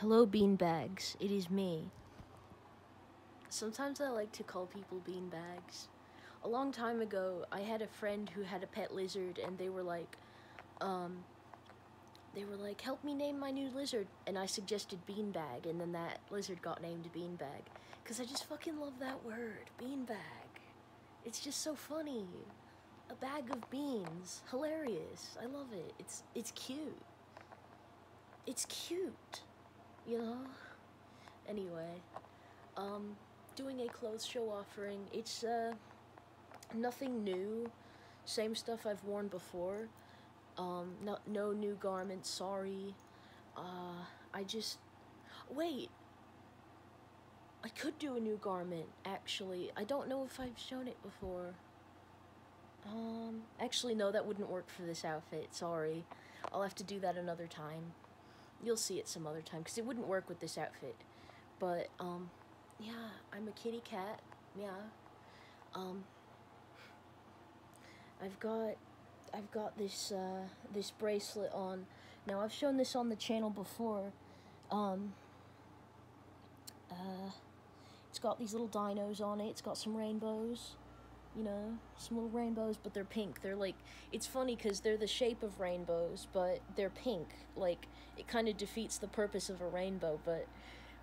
Hello, beanbags. It is me. Sometimes I like to call people beanbags. A long time ago, I had a friend who had a pet lizard, and they were like, um, they were like, help me name my new lizard. And I suggested beanbag, and then that lizard got named beanbag. Because I just fucking love that word, beanbag. It's just so funny. A bag of beans. Hilarious. I love it. It's, it's cute. It's cute. You know? Anyway, um, doing a clothes show offering. It's, uh, nothing new. Same stuff I've worn before. Um, no, no new garments, sorry. Uh, I just, wait. I could do a new garment, actually. I don't know if I've shown it before. Um, actually, no, that wouldn't work for this outfit, sorry. I'll have to do that another time. You'll see it some other time, because it wouldn't work with this outfit. But, um, yeah, I'm a kitty cat, yeah. Um, I've got I've got this uh, this bracelet on. Now I've shown this on the channel before. Um, uh, it's got these little dinos on it. It's got some rainbows, you know, some little rainbows, but they're pink. They're like it's funny because they're the shape of rainbows, but they're pink. Like it kind of defeats the purpose of a rainbow, but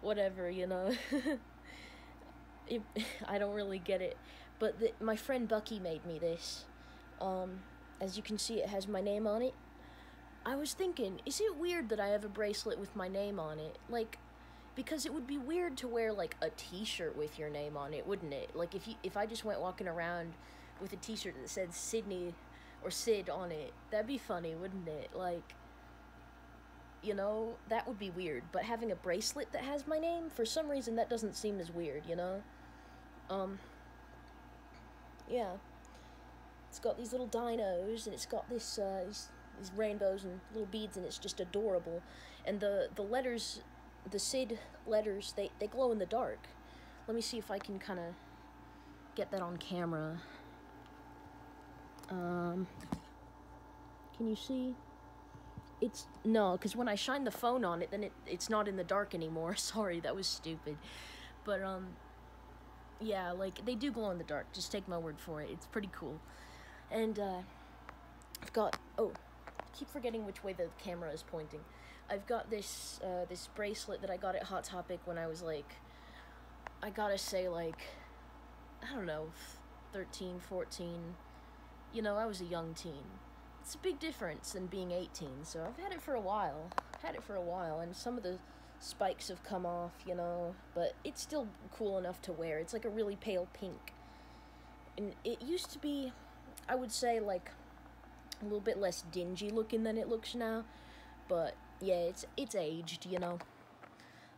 whatever, you know. it, I don't really get it, but the, my friend Bucky made me this. Um, as you can see, it has my name on it. I was thinking, is it weird that I have a bracelet with my name on it? Like, because it would be weird to wear like a T-shirt with your name on it, wouldn't it? Like if you if I just went walking around with a T-shirt that said Sydney or Sid on it, that'd be funny, wouldn't it? Like, you know, that would be weird. But having a bracelet that has my name, for some reason, that doesn't seem as weird, you know. Um. Yeah. It's got these little dinos, and it's got this uh, these, these rainbows and little beads, and it's just adorable. And the the letters, the Sid letters, they they glow in the dark. Let me see if I can kind of get that on camera. Um, can you see? It's no, because when I shine the phone on it, then it it's not in the dark anymore. Sorry, that was stupid. But um, yeah, like they do glow in the dark. Just take my word for it. It's pretty cool. And uh, I've got oh, keep forgetting which way the camera is pointing. I've got this uh, this bracelet that I got at Hot Topic when I was like, I gotta say like, I don't know, 13, 14. You know, I was a young teen. It's a big difference than being 18. So I've had it for a while. Had it for a while, and some of the spikes have come off, you know, but it's still cool enough to wear. It's like a really pale pink. And it used to be I would say like a little bit less dingy looking than it looks now, but yeah, it's it's aged, you know.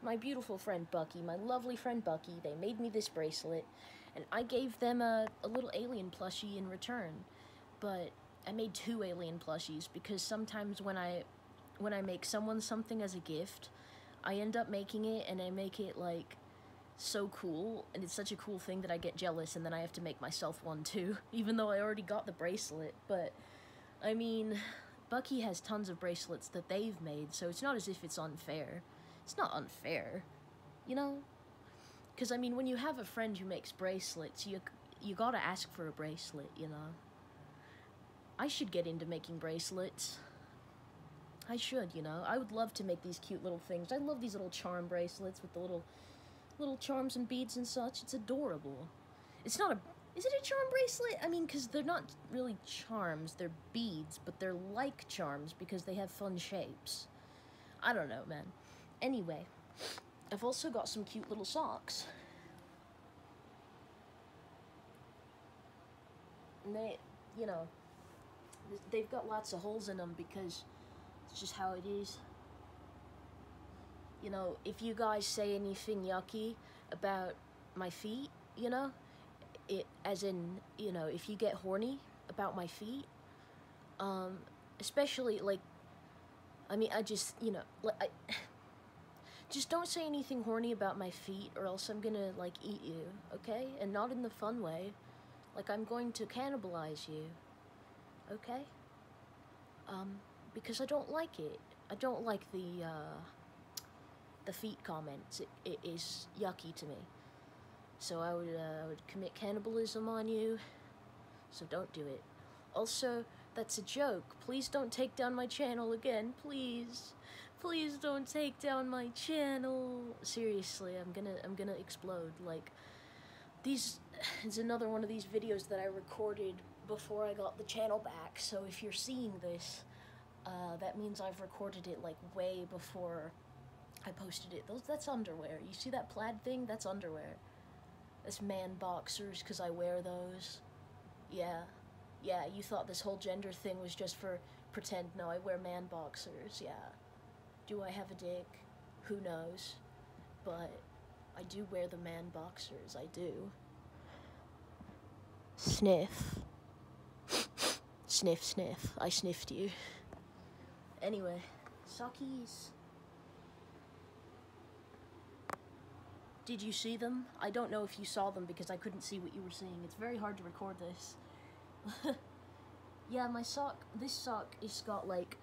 My beautiful friend Bucky, my lovely friend Bucky, they made me this bracelet, and I gave them a, a little alien plushie in return. But I made two alien plushies because sometimes when I when I make someone something as a gift, I end up making it and I make it like so cool and it's such a cool thing that I get jealous and then I have to make myself one too even though I already got the bracelet but I mean Bucky has tons of bracelets that they've made so it's not as if it's unfair it's not unfair you know because I mean when you have a friend who makes bracelets you you gotta ask for a bracelet you know I should get into making bracelets I should you know I would love to make these cute little things I love these little charm bracelets with the little little charms and beads and such. It's adorable. It's not a. Is it a charm bracelet? I mean, because they're not really charms, they're beads, but they're like charms because they have fun shapes. I don't know, man. Anyway, I've also got some cute little socks. And they, you know, they've got lots of holes in them because it's just how it is you know, if you guys say anything yucky about my feet, you know, it as in, you know, if you get horny about my feet, um, especially like, I mean, I just, you know, like, I, just don't say anything horny about my feet or else I'm gonna, like, eat you, okay? And not in the fun way. Like, I'm going to cannibalize you, okay? Um, because I don't like it. I don't like the, uh, the feet comments. It, it is yucky to me. So I would, uh, I would commit cannibalism on you. So don't do it. Also, that's a joke. Please don't take down my channel again. Please. Please don't take down my channel. Seriously, I'm gonna I'm gonna explode. Like these it's another one of these videos that I recorded before I got the channel back. So if you're seeing this, uh, that means I've recorded it like way before I posted it. Those that's underwear. You see that plaid thing? That's underwear. That's man boxers because I wear those. Yeah. Yeah, you thought this whole gender thing was just for pretend. No, I wear man boxers. Yeah. Do I have a dick? Who knows? But I do wear the man boxers. I do. Sniff. sniff, sniff. I sniffed you. Anyway, sockies. Did you see them? I don't know if you saw them because I couldn't see what you were seeing. It's very hard to record this. yeah, my sock, this sock is got like,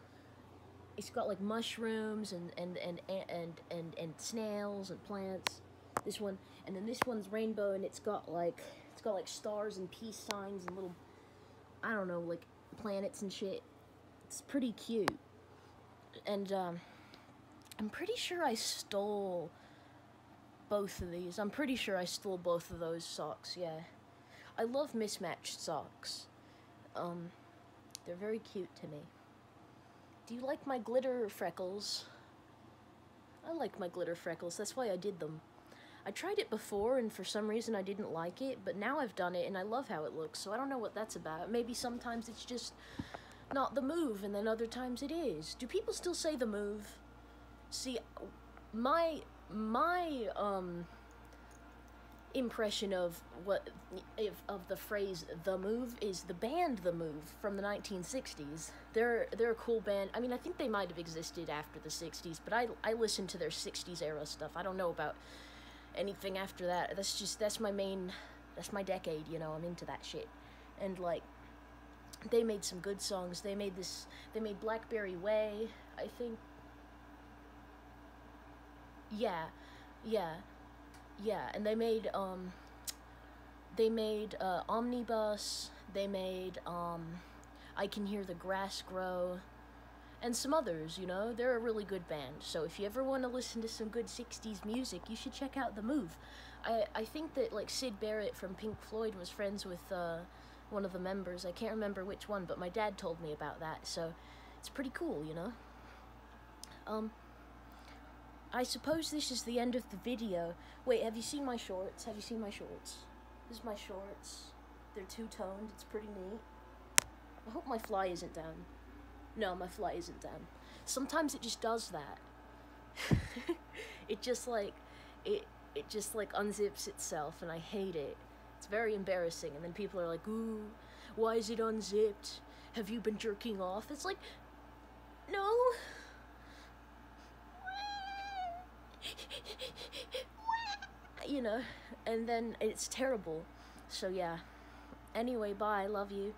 it's got like mushrooms and, and, and, and, and, and snails and plants. This one, and then this one's rainbow and it's got like, it's got like stars and peace signs and little, I don't know, like planets and shit. It's pretty cute. And, um, I'm pretty sure I stole both of these. I'm pretty sure I stole both of those socks, yeah. I love mismatched socks. Um, they're very cute to me. Do you like my glitter freckles? I like my glitter freckles, that's why I did them. I tried it before and for some reason I didn't like it, but now I've done it and I love how it looks, so I don't know what that's about. Maybe sometimes it's just not the move and then other times it is. Do people still say the move? See, my my um impression of what if of the phrase the move is the band the move from the 1960s they're they're a cool band. I mean i think they might have existed after the 60s but i i listen to their 60s era stuff. I don't know about anything after that. That's just that's my main that's my decade you know i'm into that shit. And like they made some good songs. They made this they made blackberry way i think yeah, yeah, yeah. And they made um, they made uh, Omnibus. They made um, I can hear the grass grow, and some others. You know, they're a really good band. So if you ever want to listen to some good '60s music, you should check out the Move. I I think that like Syd Barrett from Pink Floyd was friends with uh, one of the members. I can't remember which one, but my dad told me about that. So it's pretty cool, you know. Um. I suppose this is the end of the video. Wait, have you seen my shorts? Have you seen my shorts? This is my shorts. They're two-toned. It's pretty neat. I hope my fly isn't down. No, my fly isn't down. Sometimes it just does that. it just like it it just like unzips itself and I hate it. It's very embarrassing and then people are like, "Ooh, why is it unzipped? Have you been jerking off?" It's like no. You know, and then it's terrible. So yeah. Anyway, bye. Love you.